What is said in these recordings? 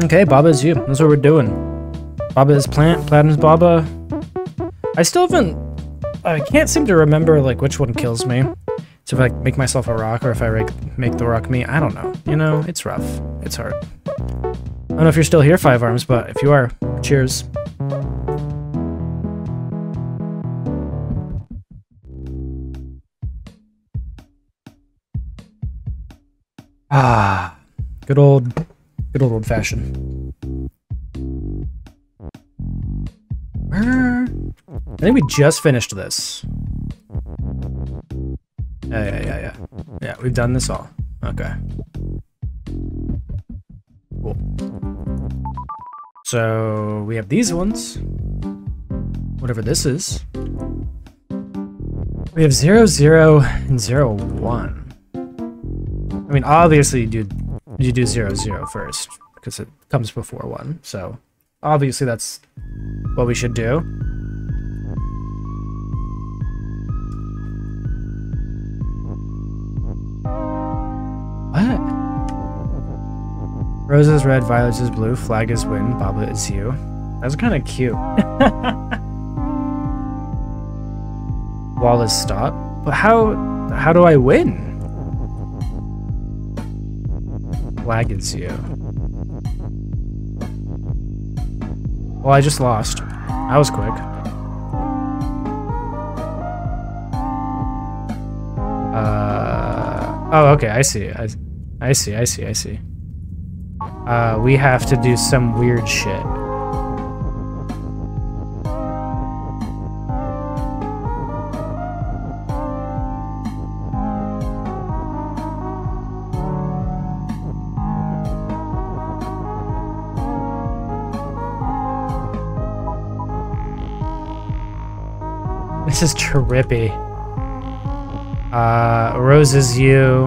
Okay, Baba is you. That's what we're doing. Baba is plant, Platinum's Baba. I still haven't... I can't seem to remember, like, which one kills me. So if I make myself a rock or if I make the rock me, I don't know. You know, it's rough. It's hard. I don't know if you're still here, Five Arms, but if you are, cheers. Ah, good old, good old old fashioned. I think we just finished this. Yeah, yeah, yeah, yeah. Yeah, we've done this all. Okay. Cool. So we have these ones. Whatever this is. We have 0, 0, and 0, 1. I mean, obviously do, you do 0, 0 because it comes before 1, so obviously that's what we should do. What? Rose is red, violet is blue, flag is win, Baba is you. That's kind of cute. Wall is stop. But how how do I win? Flag is you. Well, I just lost. That was quick. Uh, oh, okay, I see. I, I see, I see, I see. Uh, we have to do some weird shit. This is trippy. Uh, Rose is you.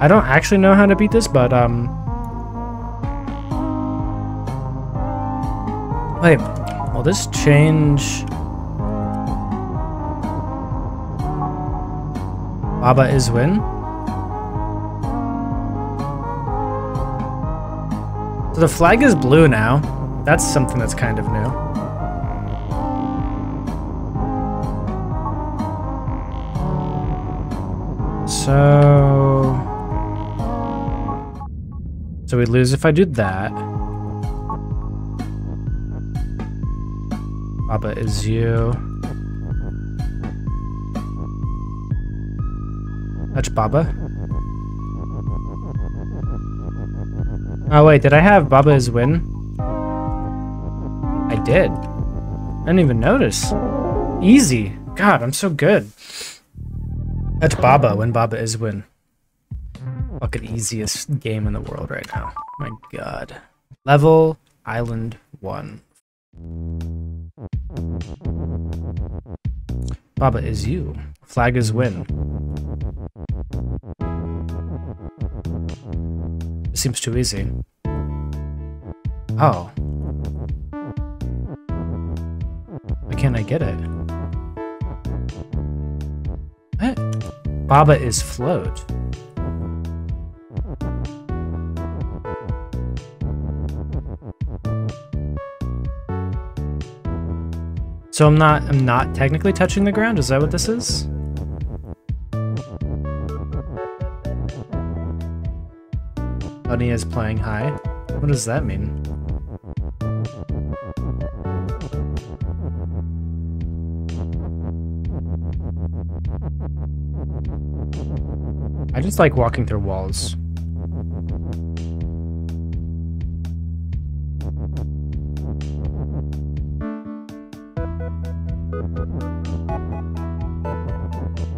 I don't actually know how to beat this, but, um... Wait, will this change... Baba is win? So the flag is blue now. That's something that's kind of new. So... So we lose if I do that. Baba is you. Touch Baba. Oh wait, did I have Baba is win? Did. I didn't even notice. Easy. God, I'm so good. That's Baba when Baba is win. Fucking easiest game in the world right now. My god. Level Island 1. Baba is you. Flag is win. It seems too easy. Oh. Can't I get it? What? Baba is float. So I'm not I'm not technically touching the ground? Is that what this is? Bunny is playing high. What does that mean? Just like walking through walls.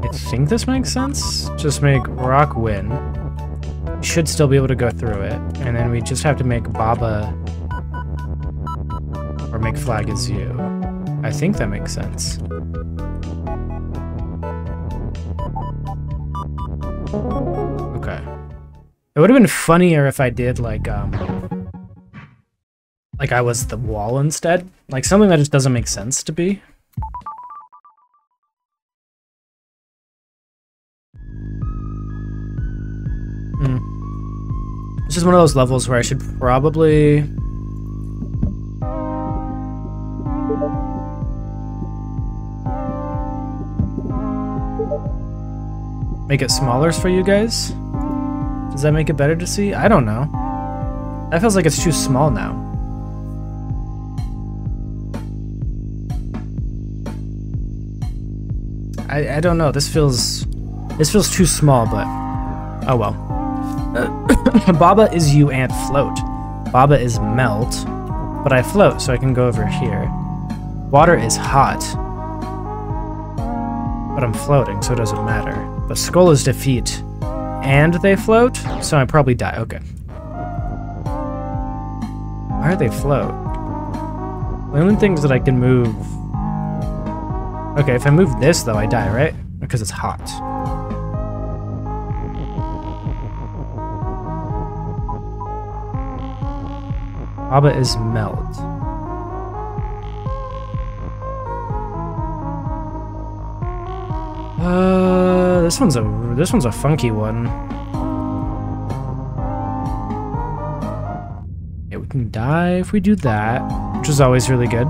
I think this makes sense. Just make rock win. Should still be able to go through it. And then we just have to make Baba or make flag as you. I think that makes sense. It would have been funnier if I did like, um, like I was the wall instead. Like something that just doesn't make sense to be. This is one of those levels where I should probably... Make it smaller for you guys? Does that make it better to see? I don't know. That feels like it's too small now. I, I don't know. This feels... This feels too small, but... Oh well. Uh, Baba is you and float. Baba is melt, but I float, so I can go over here. Water is hot, but I'm floating, so it doesn't matter. But Skull is defeat, and they float, so I probably die. Okay. Why are they float? The only things that I can move... Okay, if I move this, though, I die, right? Because it's hot. Baba is melt. This one's a this one's a funky one. Yeah, we can die if we do that, which is always really good.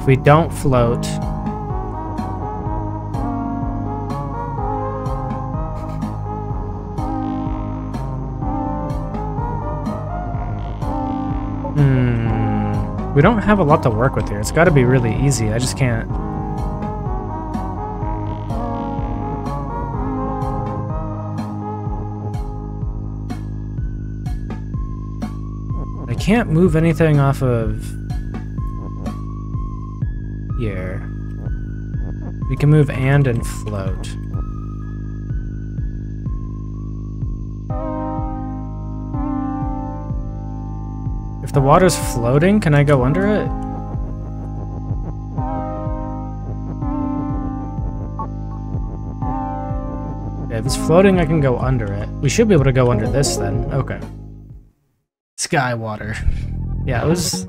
If we don't float, hmm. We don't have a lot to work with here. It's got to be really easy. I just can't... I can't move anything off of... Here. We can move and and float. If the water's floating, can I go under it? If it's floating, I can go under it. We should be able to go under this then. Okay. Sky water. Yeah, it was...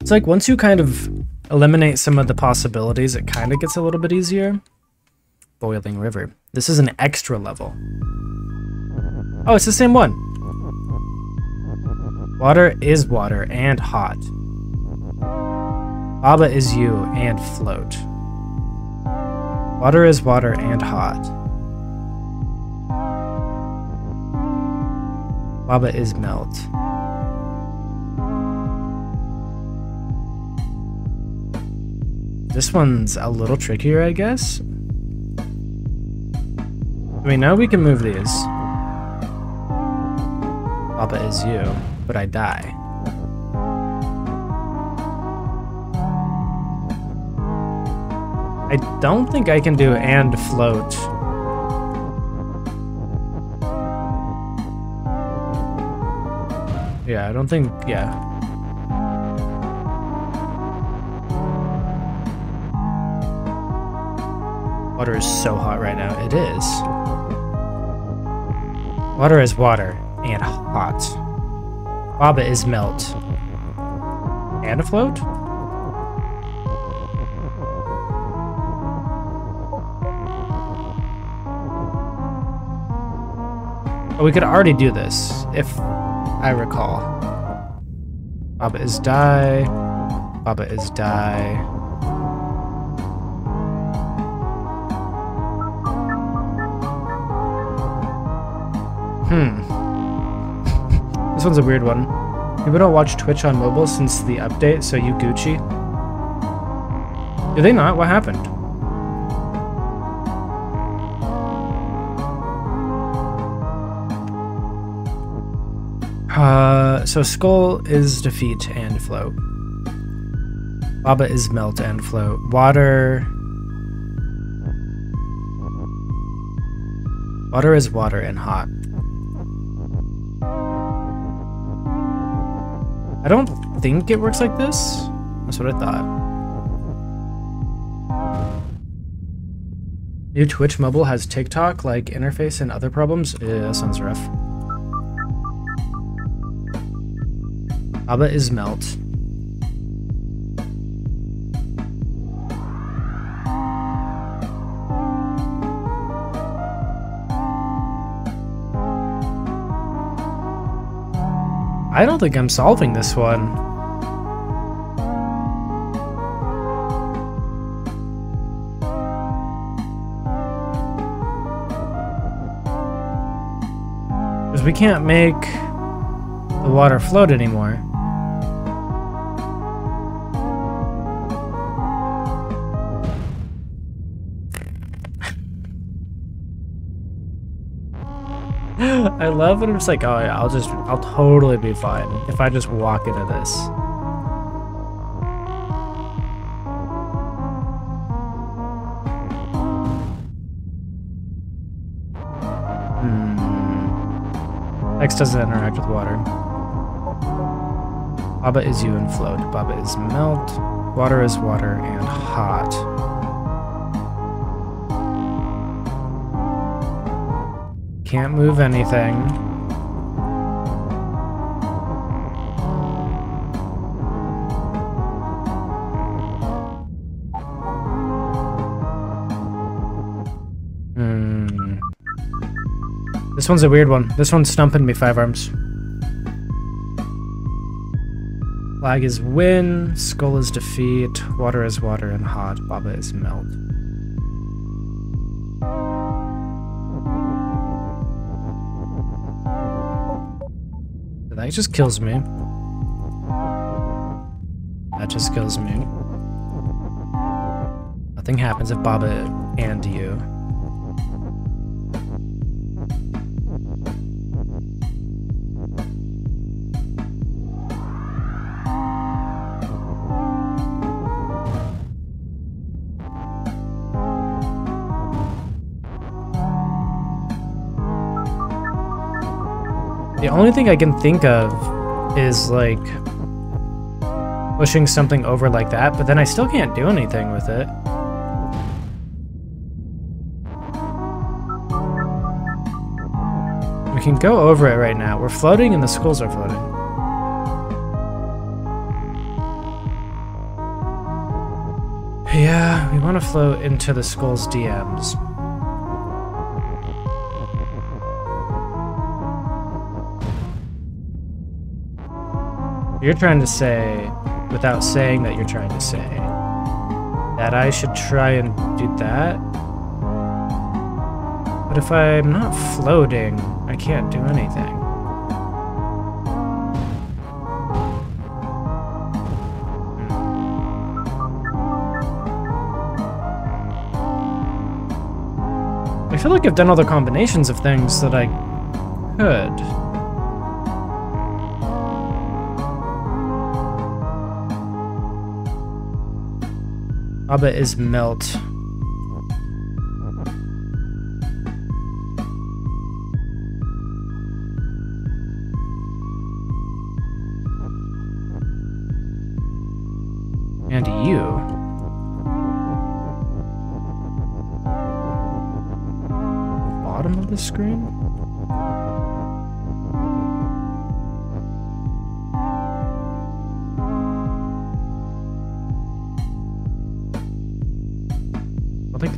It's like once you kind of eliminate some of the possibilities, it kind of gets a little bit easier. Boiling River. This is an extra level. Oh, it's the same one. Water is water and hot. Baba is you and float. Water is water and hot. Baba is melt. This one's a little trickier, I guess. I mean, now we can move these. Baba is you, but I die. I don't think I can do and float. Yeah, I don't think, yeah. Water is so hot right now. It is. Water is water and hot. Baba is melt and afloat? We could already do this, if I recall. Baba is die. Baba is die. Hmm. this one's a weird one. People don't watch Twitch on mobile since the update, so you Gucci. Do they not? What happened? Uh, so Skull is defeat and float. Baba is melt and float. Water. Water is water and hot. I don't think it works like this. That's what I thought. New Twitch mobile has TikTok like interface and other problems. Yeah, that sounds rough. Baba is melt. I don't think I'm solving this one. Because we can't make the water float anymore. I love when it's like, oh yeah, I'll just, I'll totally be fine if I just walk into this. Hmm. X doesn't interact with water. Baba is you and float. Baba is melt. Water is water and hot. Can't move anything. Hmm. This one's a weird one. This one's stumping me five arms. Flag is win, skull is defeat, water is water, and hot, baba is melt. That just kills me. That just kills me. Nothing happens if Baba and you. The only thing I can think of is like pushing something over like that, but then I still can't do anything with it. We can go over it right now. We're floating and the skulls are floating. Yeah, we want to float into the skull's DMs. You're trying to say, without saying that you're trying to say, that I should try and do that? But if I'm not floating, I can't do anything. Hmm. I feel like I've done all the combinations of things that I could. Baba is melt.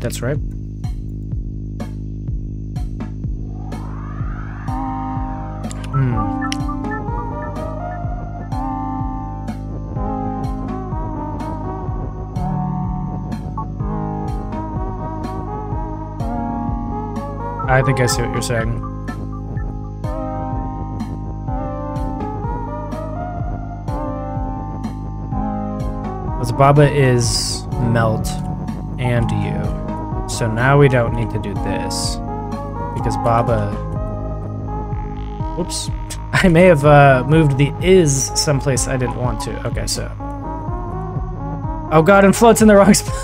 That's right. Hmm. I think I see what you're saying. As Baba is melt and you. So now we don't need to do this. Because Baba... Oops. I may have uh, moved the is someplace I didn't want to. Okay, so... Oh god, and floats in the wrong spot.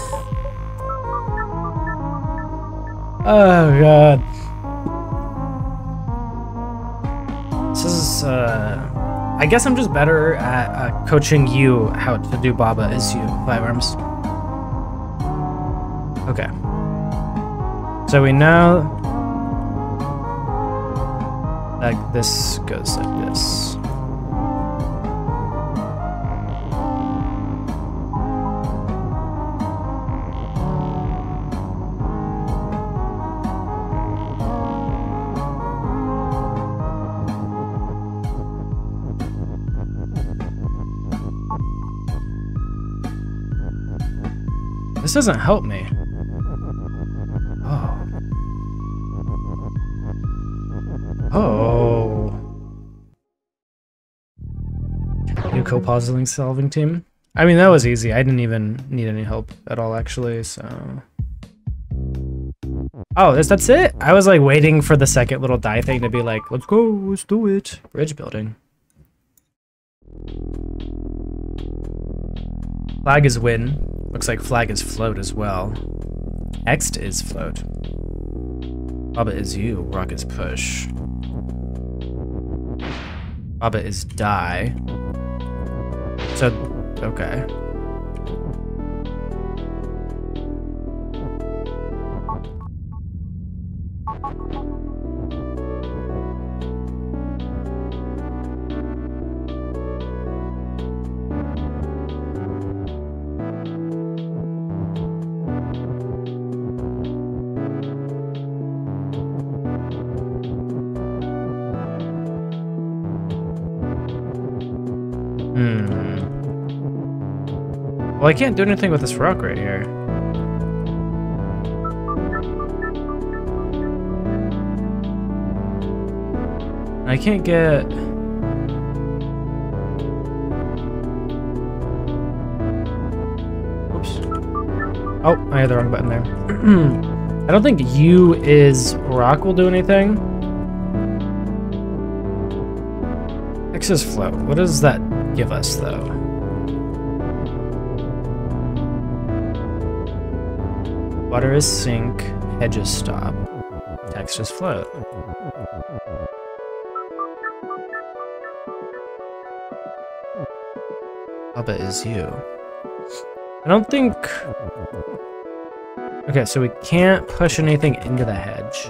oh god. This is, uh... I guess I'm just better at uh, coaching you how to do Baba as you, Five Arms. Okay. So we know... Like this goes like this. This doesn't help me. Co-puzzling solving team. I mean, that was easy. I didn't even need any help at all, actually, so... Oh, that's, that's it? I was like waiting for the second little die thing to be like, let's go, let's do it. Bridge building. Flag is win. Looks like flag is float as well. Next is float. Baba is you. Rock is push. Baba is die. So, okay. I can't do anything with this rock right here. I can't get... Oops. Oh, I had the wrong button there. I don't think U is rock will do anything. X is float. What does that give us, though? Water is sink, hedges stop, text is float. Baba is you. I don't think... Okay, so we can't push anything into the hedge.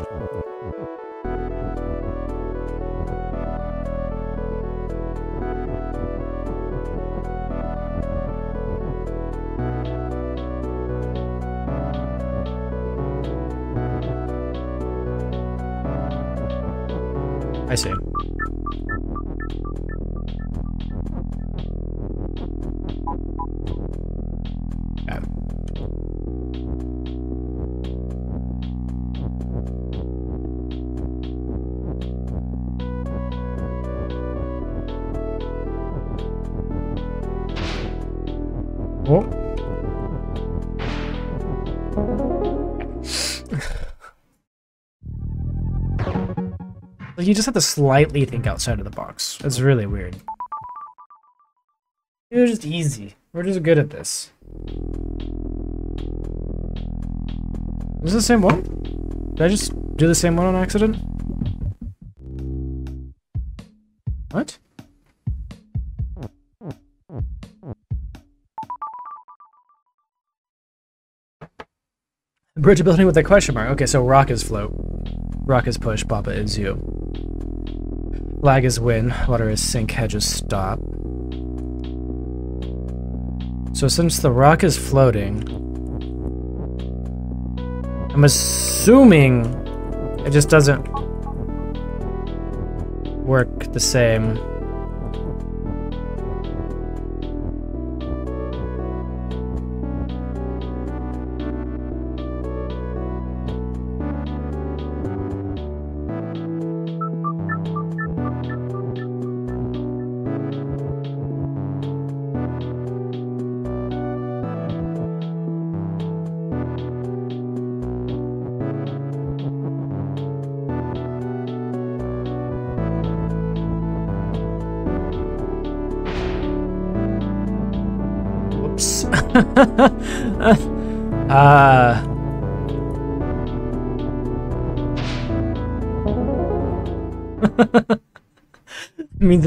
Like, you just have to slightly think outside of the box. It's really weird. It's just easy. We're just good at this. Is this the same one? Did I just do the same one on accident? What? Bridge building with a question mark. Okay, so rock is float. Rock is push, Baba is you. Lag is win, water is sink, hedges stop. So since the rock is floating, I'm assuming it just doesn't work the same.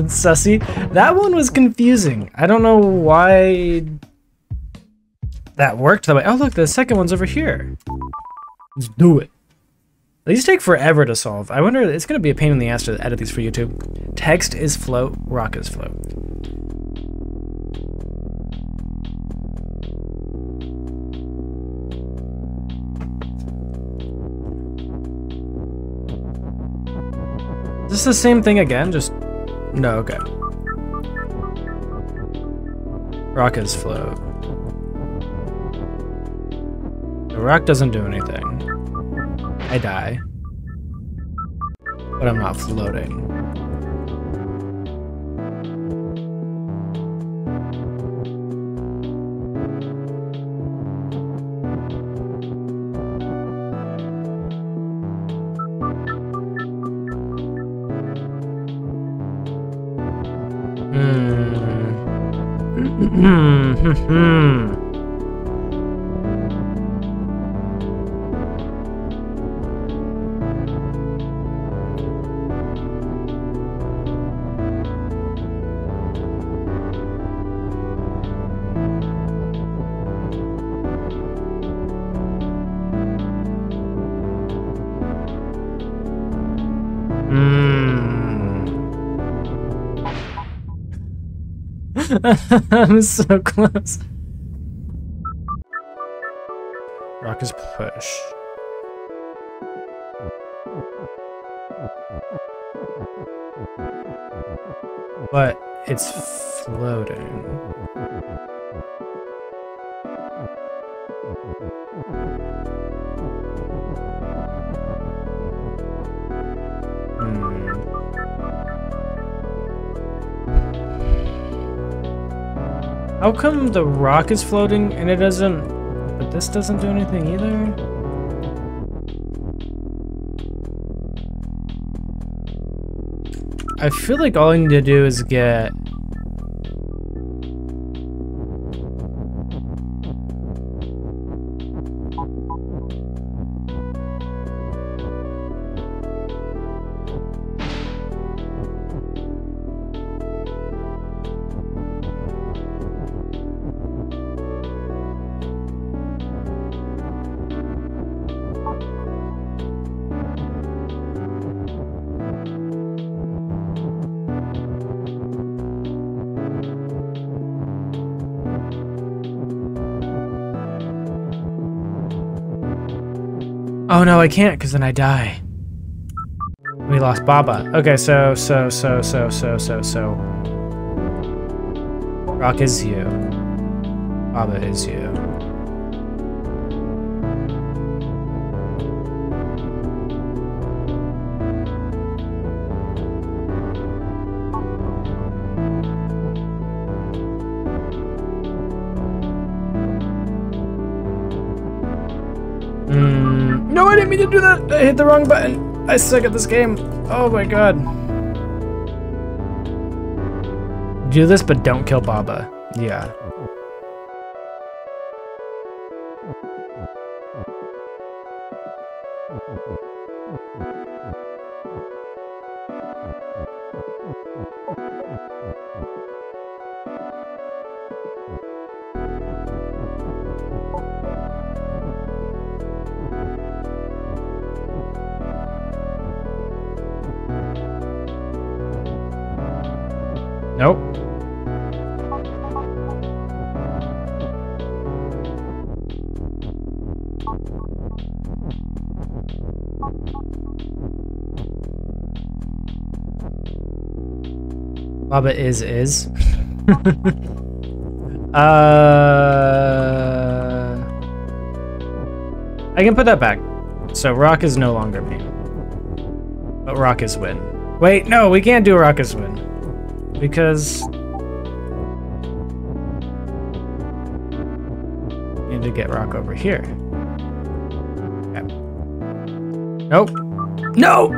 Sussy. That one was confusing. I don't know why that worked that way. Oh, look, the second one's over here. Let's do it. These take forever to solve. I wonder, it's going to be a pain in the ass to edit these for YouTube. Text is float, rock is float. Is this the same thing again? Just... No, okay. Rock is float. The rock doesn't do anything. I die. But I'm not floating. Hmm. Hmm. I'm so close. Rock is push. But it's floating. Hmm. How come the rock is floating and it doesn't... But this doesn't do anything either? I feel like all I need to do is get Oh no, I can't, because then I die. We lost Baba. Okay, so, so, so, so, so, so, so. Rock is you. Baba is you. To do that. I hit the wrong button. I suck at this game. Oh my god. Do this, but don't kill Baba. Yeah. Baba is is. uh, I can put that back. So Rock is no longer me. But Rock is win. Wait, no, we can't do Rock is win because need to get rock over here. Nope. No.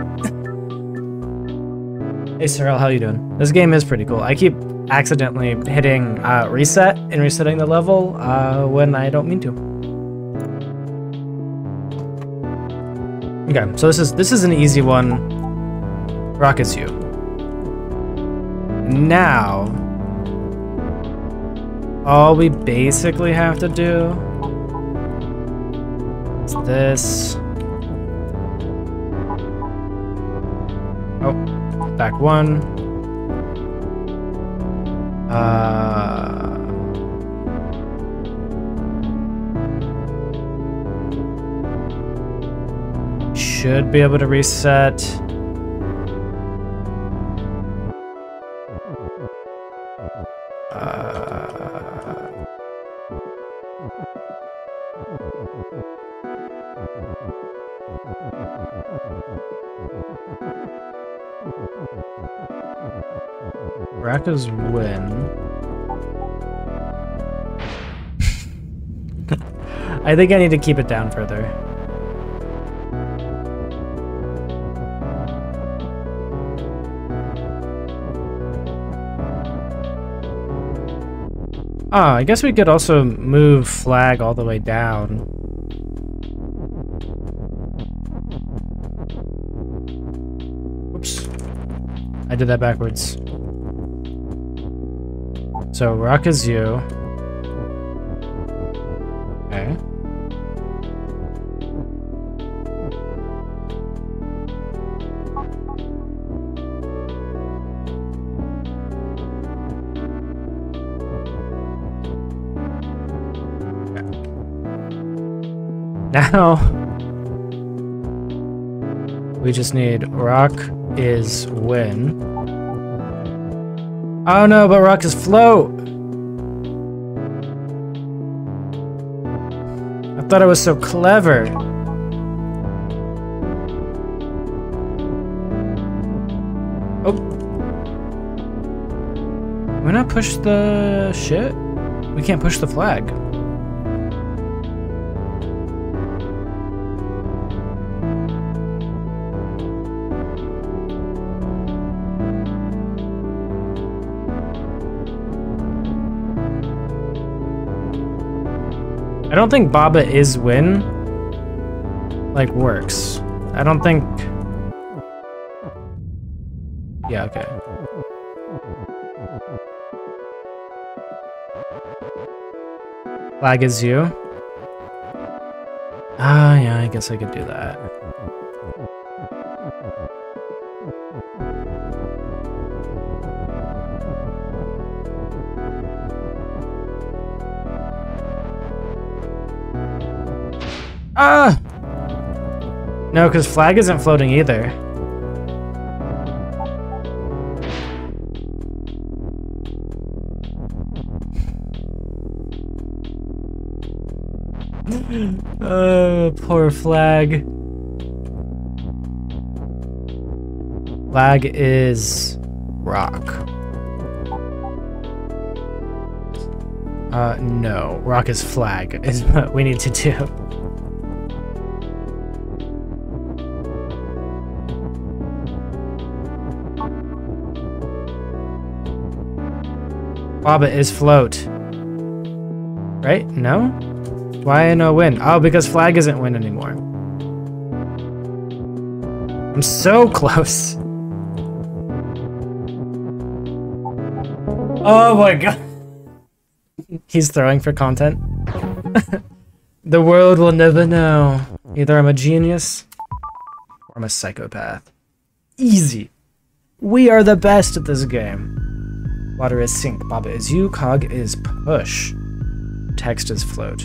hey, Sorrel, how you doing? This game is pretty cool. I keep accidentally hitting uh, reset and resetting the level uh, when I don't mean to. Okay, so this is this is an easy one. Rockets you. Now, all we basically have to do is this. Oh, back one. Uh, should be able to reset. Raka's win. I think I need to keep it down further. Ah, I guess we could also move flag all the way down. Oops. I did that backwards. So, rock is you. Okay. Now, we just need rock is win. Oh no, but rock is float! I thought I was so clever. Oh. Why not push the shit? We can't push the flag. Don't think Baba is win like works. I don't think Yeah, okay. Flag is you. Ah, yeah, I guess I could do that. Ah! No, because flag isn't floating either. uh, poor flag. Flag is rock. Uh, no. Rock is flag is what we need to do. Baba is float. Right? No? Why no win? Oh, because flag isn't win anymore. I'm so close. Oh my god. He's throwing for content. the world will never know. Either I'm a genius or I'm a psychopath. Easy. We are the best at this game. Water is sink. Baba is you. Cog is push. Text is float.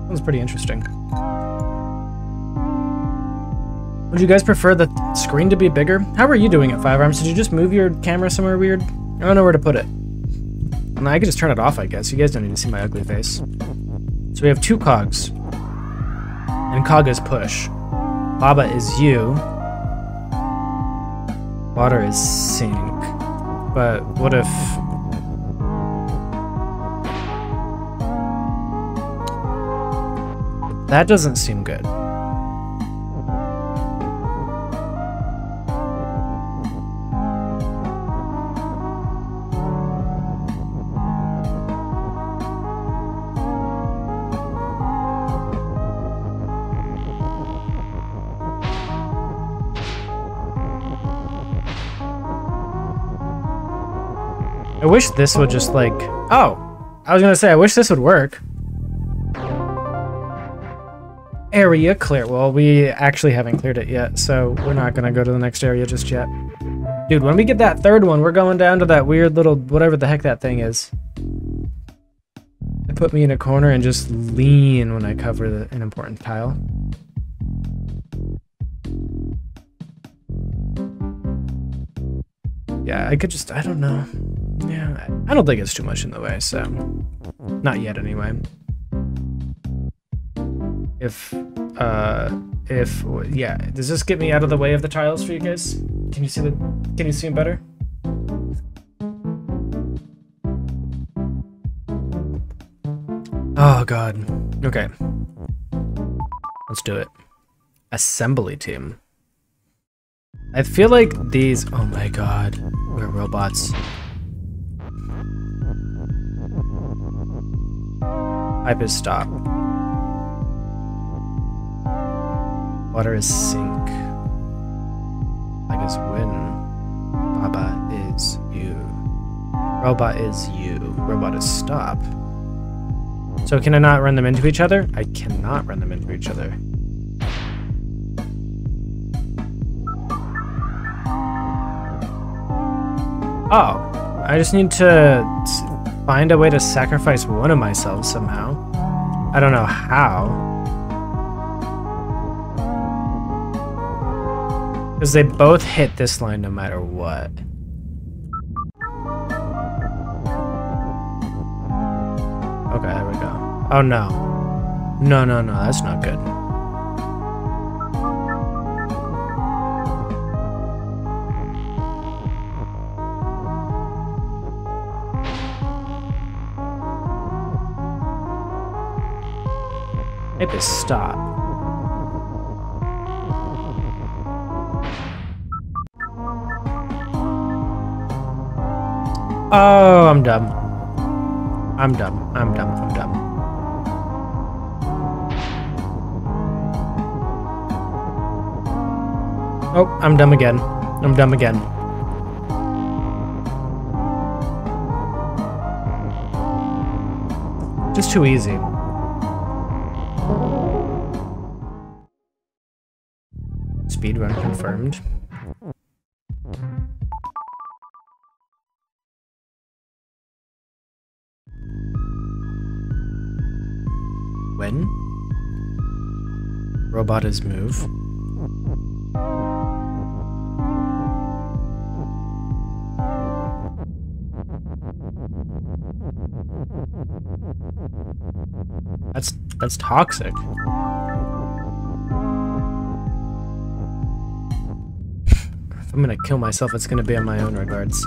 That was pretty interesting. Would you guys prefer the screen to be bigger? How are you doing it, Five Arms? Did you just move your camera somewhere weird? I don't know where to put it. I could just turn it off, I guess. You guys don't need to see my ugly face. So we have two cogs. And cog is push. Baba is you. Water is sink. But what if... That doesn't seem good. Wish this would just like... Oh! I was gonna say, I wish this would work. Area clear. Well, we actually haven't cleared it yet, so we're not gonna go to the next area just yet. Dude, when we get that third one, we're going down to that weird little... whatever the heck that thing is. They put me in a corner and just lean when I cover the, an important tile. Yeah, I could just... I don't know. I don't think it's too much in the way, so... Not yet, anyway. If, uh, if, yeah, does this get me out of the way of the tiles for you guys? Can you see the, can you see them better? Oh god. Okay. Let's do it. Assembly team. I feel like these, oh my god, we're robots. Pipe is stop. Water is sink. Like is win. Baba is you. Robot is you. Robot is stop. So can I not run them into each other? I cannot run them into each other. Oh, I just need to find a way to sacrifice one of myself somehow. I don't know how. Because they both hit this line no matter what. Okay, there we go. Oh no. No, no, no, that's not good. Stop. Oh, I'm dumb. I'm dumb. I'm dumb. I'm dumb. Oh, I'm dumb again. I'm dumb again. Just too easy. Speedrun confirmed. When? Robot is move. That's that's toxic. I'm gonna kill myself, it's gonna be on my own regards.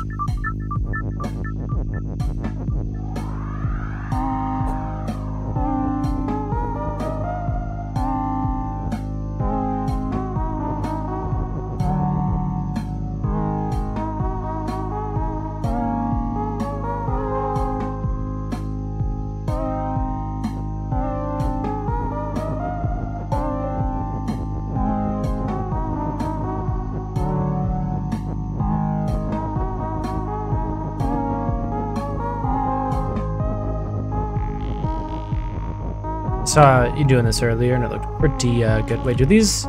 Saw you doing this earlier and it looked pretty uh, good. Wait, do these...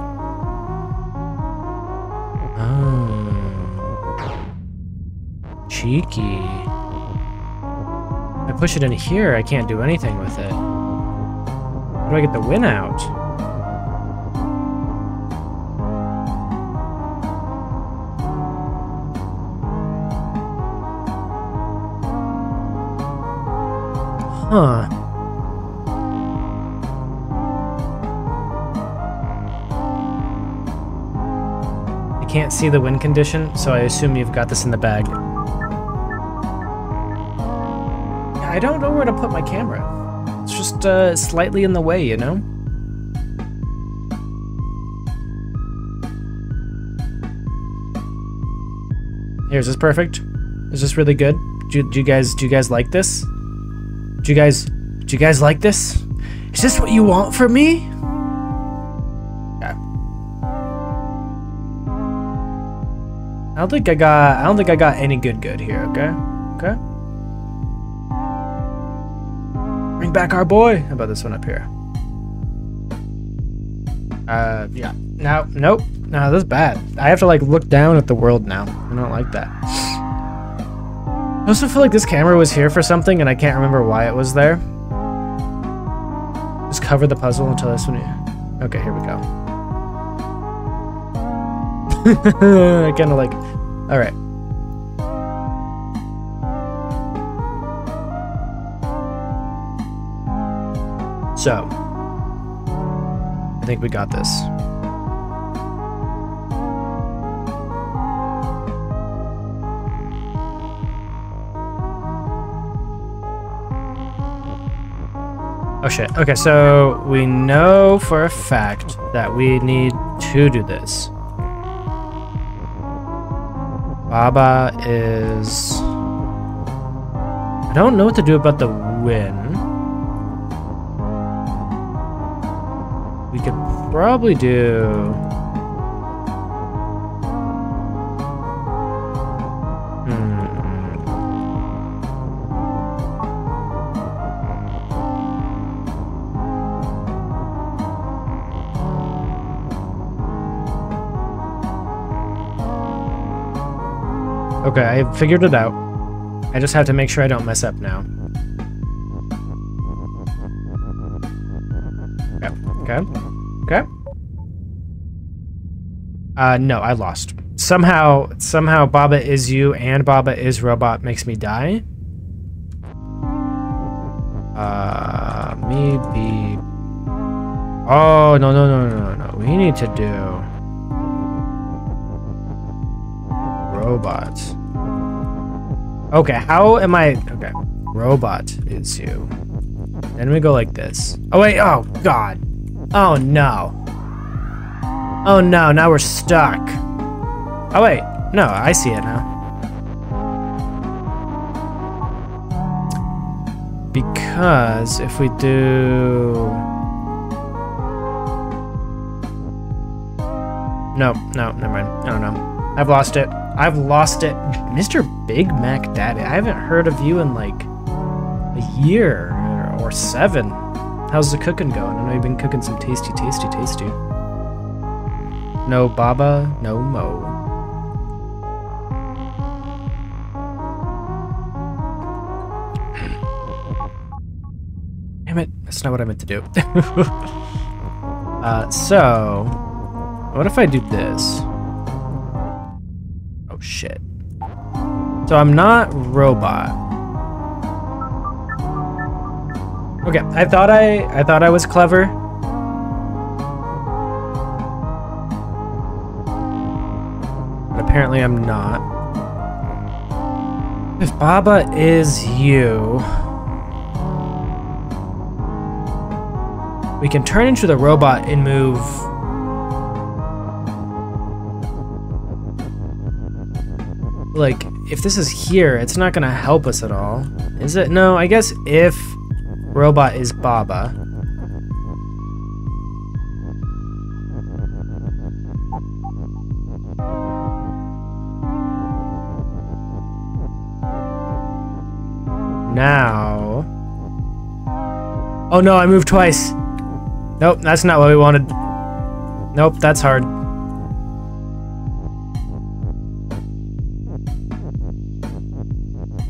Oh. Cheeky. I push it in here, I can't do anything with it. How do I get the win out? Huh. Can't see the win condition, so I assume you've got this in the bag. I don't know where to put my camera. It's just uh, slightly in the way, you know? Here, is this perfect? Is this really good? Do, do you guys do you guys like this? Do you guys do you guys like this? Is this what you want from me? I don't think I got I don't think I got any good good here, okay? Okay. Bring back our boy. How about this one up here? Uh yeah. No, nope. No, this is bad. I have to like look down at the world now. I don't like that. I also feel like this camera was here for something and I can't remember why it was there. Just cover the puzzle until this one. Okay, here we go. Kind of like. All right. So, I think we got this. Oh shit. Okay, so we know for a fact that we need to do this. Baba is... I don't know what to do about the win. We could probably do... Okay, I figured it out. I just have to make sure I don't mess up now. Okay, okay, okay. Uh, no, I lost. Somehow, somehow Baba is you and Baba is robot makes me die. Uh, maybe... Oh, no, no, no, no, no. We need to do... Robots. Okay, how am I... Okay. Robot is you. Then we go like this. Oh, wait. Oh, God. Oh, no. Oh, no. Now we're stuck. Oh, wait. No, I see it now. Because if we do... No, no, never mind. I don't know. I've lost it. I've lost it. Mr. Big Mac Daddy. I haven't heard of you in like a year or seven. How's the cooking going? I know you've been cooking some tasty, tasty, tasty. No Baba, no Mo. Damn it, that's not what I meant to do. uh, so, what if I do this? Oh shit. So I'm not robot. Okay, I thought I I thought I was clever. But apparently I'm not. If Baba is you, we can turn into the robot and move like if this is here, it's not gonna help us at all. Is it? No, I guess if robot is Baba. Now... Oh no, I moved twice. Nope, that's not what we wanted. Nope, that's hard.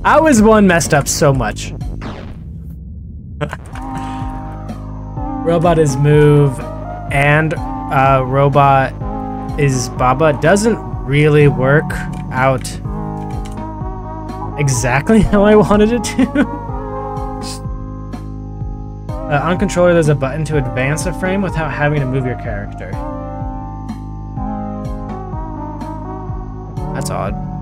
I was one messed up so much. robot is move and uh, robot is Baba doesn't really work out exactly how I wanted it to. uh, on controller, there's a button to advance a frame without having to move your character. That's odd.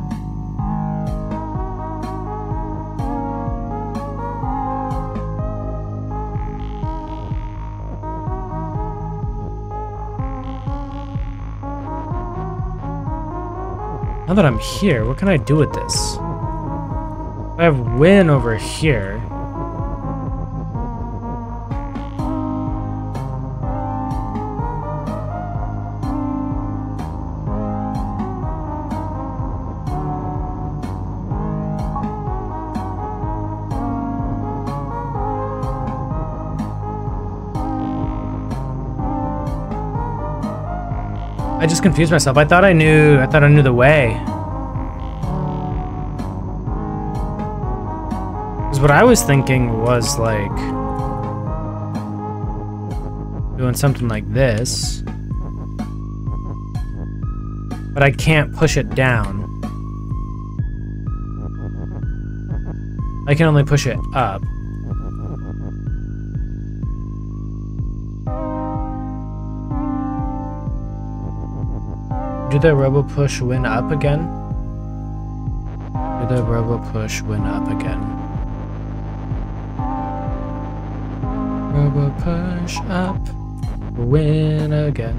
Now that I'm here, what can I do with this? I have win over here. I just confused myself. I thought I knew, I thought I knew the way. Because what I was thinking was like doing something like this. But I can't push it down. I can only push it up. The robo push win up again? Do the robo push win up again? Robo push up, win again.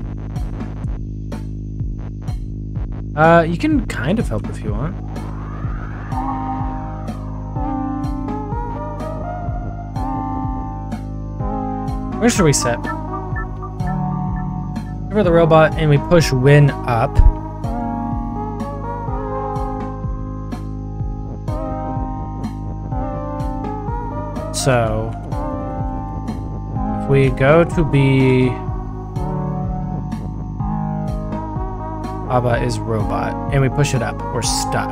Uh, you can kind of help if you want. Where should we set? Cover the robot and we push win up. So, if we go to be Baba is robot and we push it up, we're stuck.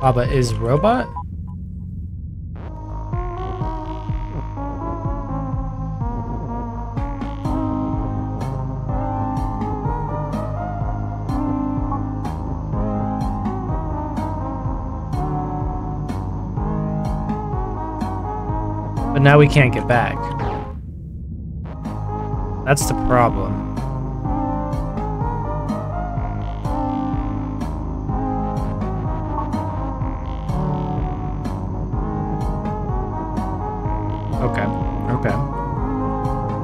Baba is robot? But now we can't get back. That's the problem. Okay, okay.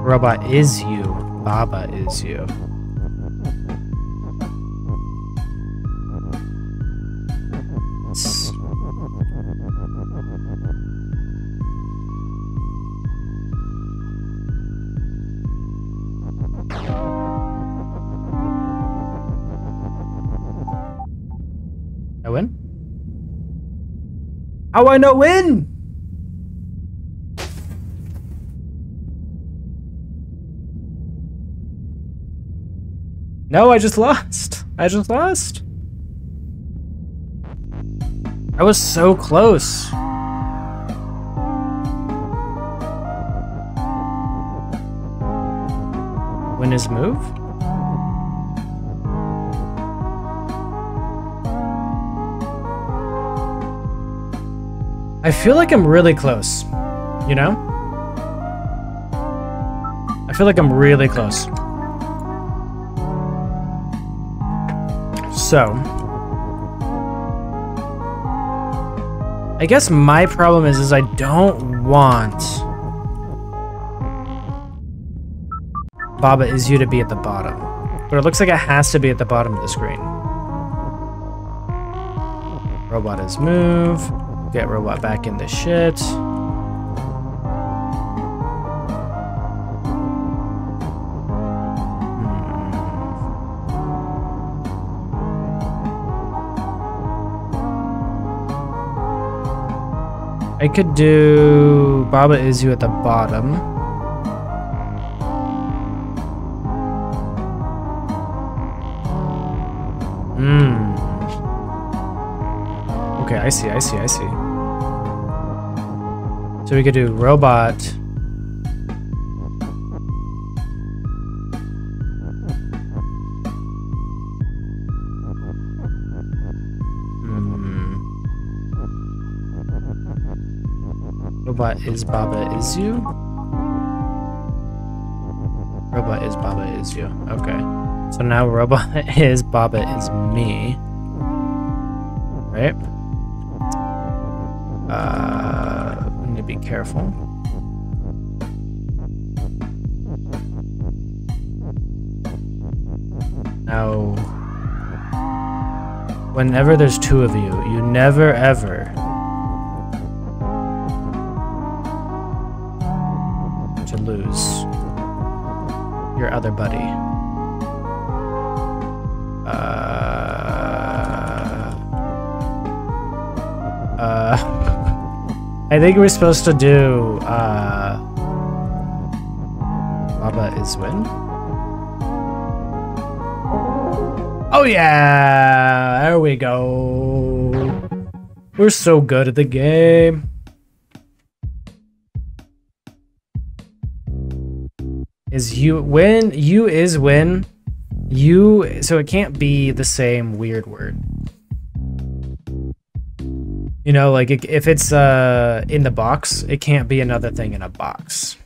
Robot is you. Baba is you. I know win? No, I just lost. I just lost. I was so close. Win his move? I feel like I'm really close, you know? I feel like I'm really close. So, I guess my problem is, is I don't want Baba is you to be at the bottom, but it looks like it has to be at the bottom of the screen. Robot is move. Get robot back in the shit. I could do Baba is you at the bottom. Hmm. Okay, I see, I see, I see. So we could do robot. Hmm. Robot is Baba is you? Robot is Baba is you. Okay. So now robot is Baba is me. Right? Uh, be careful. Now, whenever there's two of you, you never ever to lose your other buddy. I think we're supposed to do uh, Baba is win. Oh yeah, there we go. We're so good at the game. Is you win? You is win. You so it can't be the same weird word. You know, like if it's uh, in the box, it can't be another thing in a box.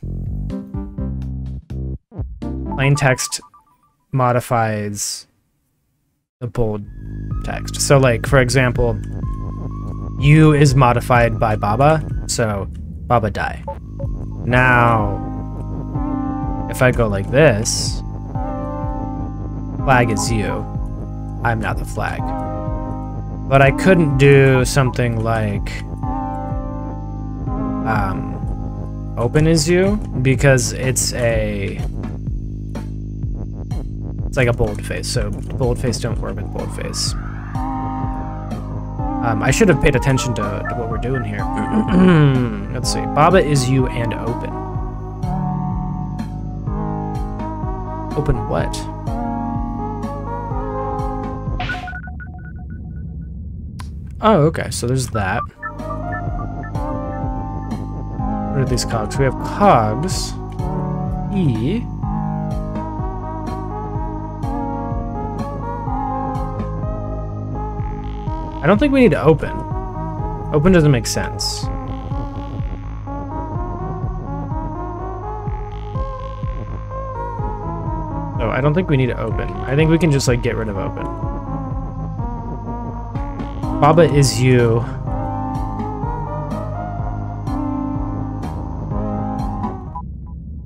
Plain text modifies the bold text. So like, for example, you is modified by Baba, so Baba die. Now, if I go like this, flag is you. I'm not the flag. But I couldn't do something like um, open is you because it's a it's like a boldface. So boldface don't work with boldface. Um, I should have paid attention to, to what we're doing here. Let's see. Baba is you and open. Open what? Oh, okay. So there's that. What are these cogs? We have cogs. E. I don't think we need to open. Open doesn't make sense. No, I don't think we need to open. I think we can just like get rid of open. Baba is you.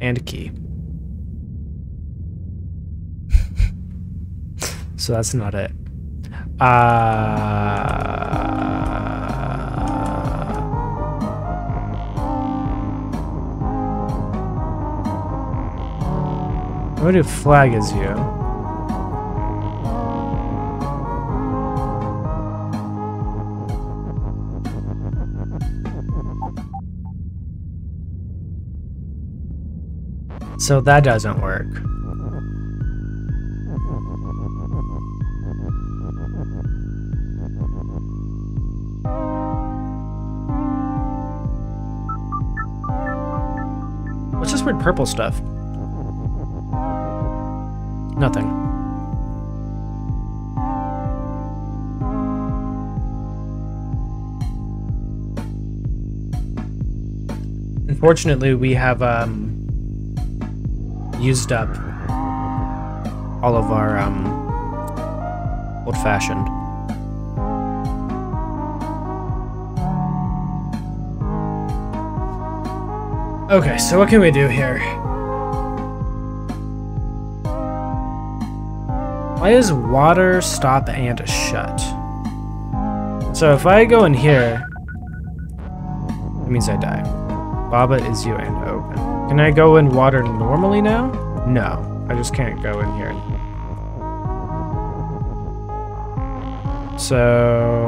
And key. so that's not it. Uh, what if flag is you? So that doesn't work. What's this weird purple stuff? Nothing. Unfortunately, we have um, used up all of our um, old-fashioned. Okay, so what can we do here? Why is water stop and shut? So if I go in here, it means I die. Baba is you and open. Can I go in water normally now? No, I just can't go in here. So...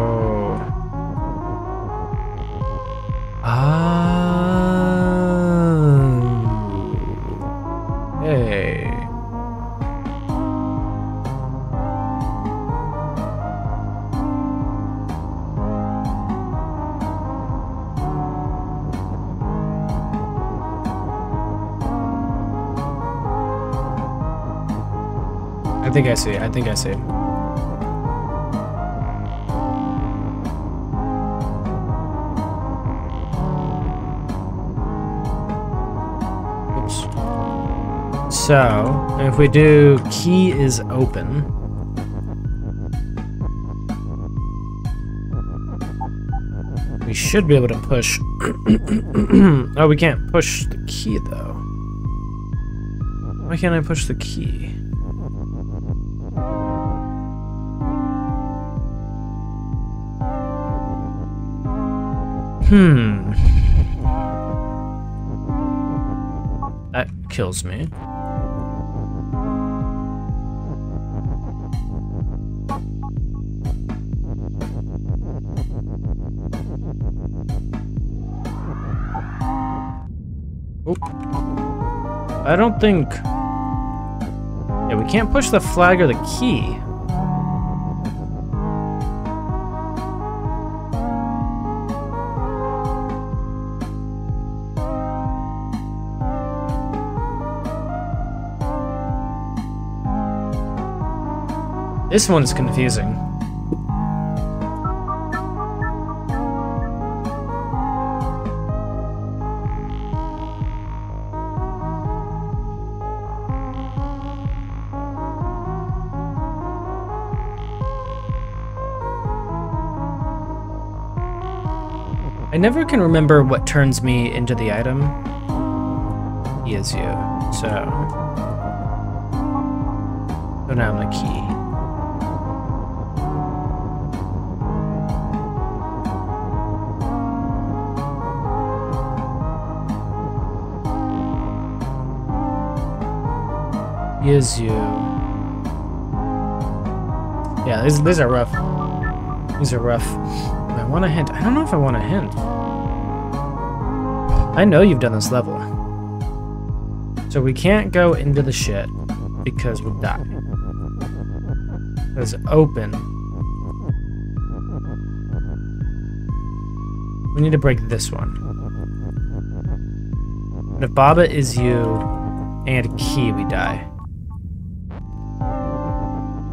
think I see. I think I see. Oops. So, if we do key is open, we should be able to push. oh, we can't push the key though. Why can't I push the key? Hmm. That kills me. Oop. I don't think... Yeah, we can't push the flag or the key. This one's confusing. I never can remember what turns me into the item. He is you, so... So now I'm the key. Is you. Yeah, these, these are rough. These are rough. I want a hint. I don't know if I want a hint. I know you've done this level. So we can't go into the shit because we'll die. It's open. We need to break this one. And if Baba is you and Key, we die.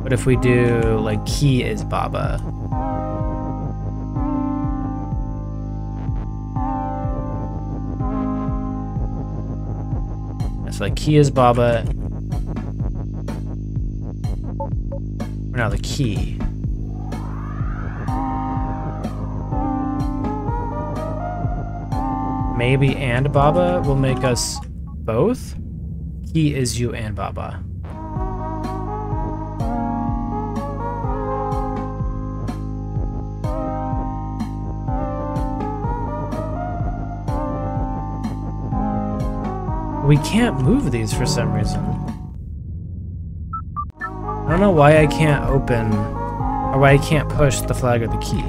But if we do, like, Key is Baba. It's like Key is Baba. Now the key. Maybe and Baba will make us both? He is you and Baba. We can't move these for some reason. I don't know why I can't open, or why I can't push the flag or the key.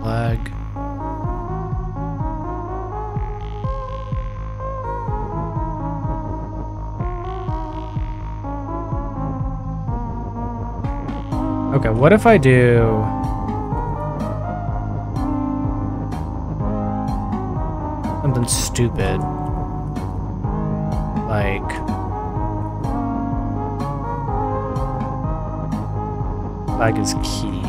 Flag. Okay, what if I do... something stupid. Like... Flag is key.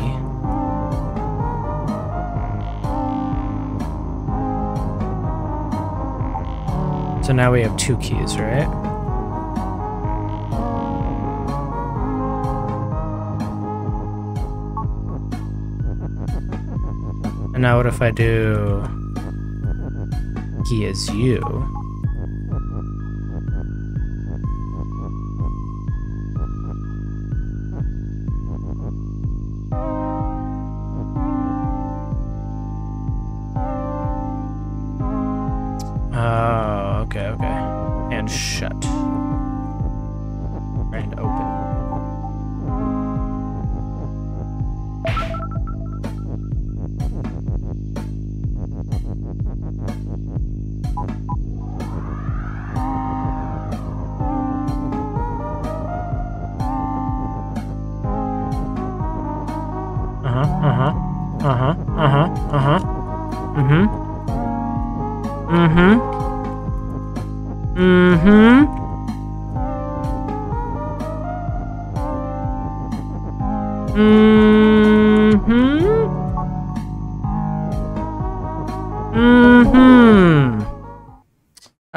So now we have two keys, right? And now what if I do he is you.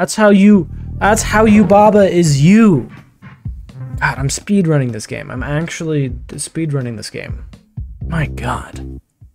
That's how you that's how you Baba is you. God, I'm speed running this game. I'm actually speed running this game. My god.